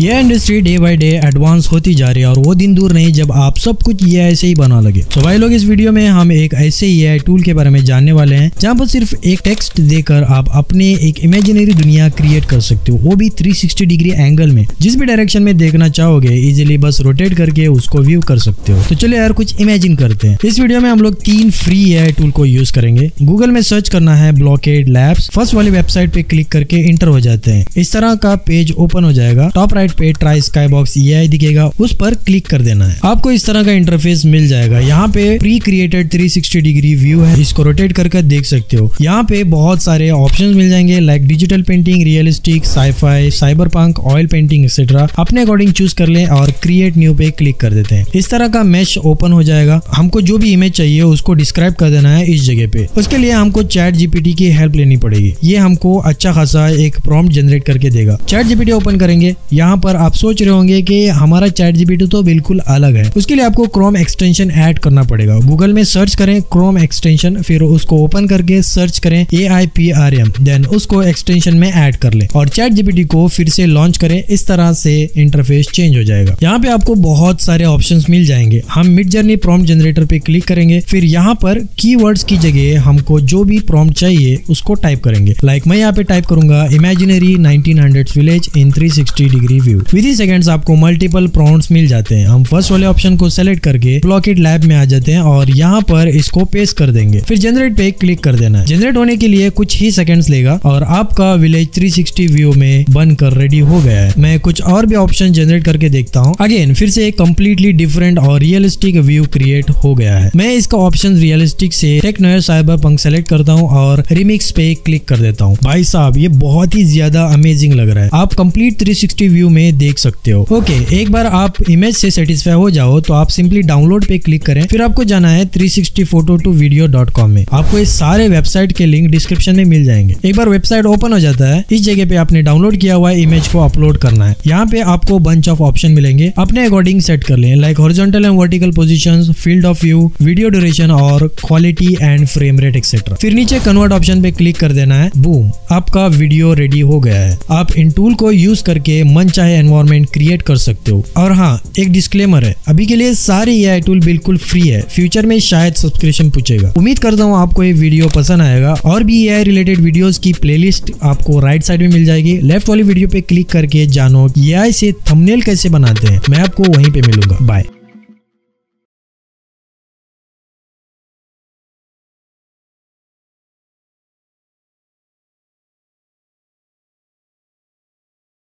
यह industry day by day advance होती जा रही है और वो दिन दूर नहीं, जब आप सब कुछ ये ऐसे ही बना लगे। तो भाई लोग, इस वीडियो में हम एक ऐसे ही टूल के बारे में जानने वाले हैं, जहाँ पर सिर्फ़ एक टेक्स्ट देकर आप अपने एक इमेजिनरी दुनिया क्रिएट कर सकते हो। वो भी 360 डिग्री एंगल में। जिस भी डायरेक्शन में देखना चाहोगे इजिली बस रोटेट करके उसको व्यू कर सकते हो। तो चलो यार, कुछ इमेजिन करते हैं। इस वीडियो में हम लोग तीन फ्री एआई टूल को यूज़ करेंगे। गूगल में सर्च करना है ब्लॉकेड लैब्स फ़र्स्ट वाली वेबसाइट पे क्लिक करके इंटर हो जाते हैं। इस तरह का पेज ओपन हो जाएगा। टॉप राइट पे ट्राई स्काई बॉक्स ये दिखेगा, उस पर क्लिक कर देना है। आपको इस तरह का इंटरफेस मिल जाएगा। यहाँ पे प्री क्रिएटेड 360 डिग्री व्यू है। इसको रोटेट करके देख सकते हो। यहाँ पे बहुत सारे ऑप्शंस मिल जाएँगे like digital painting realistic sci fi cyber punk oil painting etcetera अपने अकॉर्डिंग चूज़ कर ले और क्रिएट न्यू पे क्लिक कर देते हैं। इस तरह का मैच ओपन हो जाएगा। हमको जो भी इमेज चाहिए, उसको डिस्क्राइब कर देना है इस जगह पे। उसके लिए हमको चैट जीपीटी की हेल्प लेनी पड़ेगी। ये हमको अच्छा खासा एक प्रॉम्प्ट जनरेट करके देगा। चैट जीपीटी ओपन करेंगे। यहाँ पर आप सोच रहे होंगे कि हमारा चैट जीपीटी तो बिल्कुल अलग है। उसके लिए आपको क्रोम एक्सटेंशन ऐड करना पड़ेगा। गूगल में सर्च करें क्रोम एक्सटेंशन फिर उसको ओपन करके सर्च करें A I P R M then उसको एक्सटेंशन में ऐड कर ले। और चैट जीपीटी को फिर से लॉन्च करें, इस तरह से इंटरफेस चेंज हो जाएगा। यहाँ पे आपको बहुत सारे ऑप्शन मिल जाएँगे। हम मिड जर्नी प्रॉम्प्ट जनरेटर पे क्लिक करेंगे, फिर यहाँ पर की की जगह हमको जो भी प्रॉम्प्ट चाहिए, उसको टाइप करेंगे। लाइक like मैं यहाँ पे टाइप करूँगा imaginary nineteen hundred village in three sixty degree view within seconds आपको मल्टीपल प्रॉन्ट्स मिल जाते हैं। हम फ़र्स्ट वाले ऑप्शन को सेलेक्ट करके ब्लॉकेट लैब में आ जाते हैं और यहाँ पर इसको पेस्ट कर देंगे। फिर जनरेट पे क्लिक कर देना है। जनरेट होने के लिए कुछ ही सेकंड्स लेगा और आपका विलेज 360 व्यू में बनकर रेडी हो गया है। मैं कुछ और भी ऑप्शन जनरेट करके देखता हूँ। अगेन फिर से एक कम्प्लीटली डिफरेंट और रियलिस्टिक व्यू क्रिएट हो गया है। मैं इसका ऑप्शन रियलिस्टिक से tech noir cyber punk select करता हूँ और रिमिक्स पे क्लिक कर देता हूँ। भाई साहब, ये बहुत ही ज़्यादा अमेजिंग लग रहा है। आप कंप्लीट 360 व्यू में देख सकते हो। ओके एक बार आप इमेज से सेटिस्फाई हो जाओ तो आप सिंपली डाउनलोड पे क्लिक करें। फिर आपको जाना है 360 photo to video dot com में। आपको इस सारे वेबसाइट के लिंक डिस्क्रिप्शन में मिल जाएँगे। एक बार वेबसाइट ओपन हो जाता है, इस जगह पे आपने डाउनलोड किया हुआ इमेज को अपलोड करना है। यहाँ पे आपको बंच ऑफ़ ऑप्शन मिलेंगे। अपने अकॉर्डिंग सेट कर ले like horizontal and vertical position field of view video duration और quality and frame rate etcetera फिर नीचे कन्वर्ट ऑप्शन पे क्लिक कर देना है। बूम आपका वीडियो रेडी हो गया है। आप इन टूल को यूज़ करके मन चाहे एनवायरमेंट क्रिएट कर सकते हो। और हाँ एक डिस्क्लेमर है। अभी के लिए सारे ए आई टूल बिल्कुल फ्री है। फ्यूचर में शायद सब्सक्रिप्शन पूछेगा। उम्मीद करता हूँ आपको ये वीडियो पसंद आएगा। और भी एआई रिलेटेड वीडियोस की प्लेलिस्ट आपको राइट साइड में मिल जाएगी। लेफ़्ट वाली वीडियो पे क्लिक करके जानो ए से थंबनेल कैसे बनाते हैं। मैं आपको वहीं पे मिलूँगा। बाय